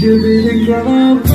Give it a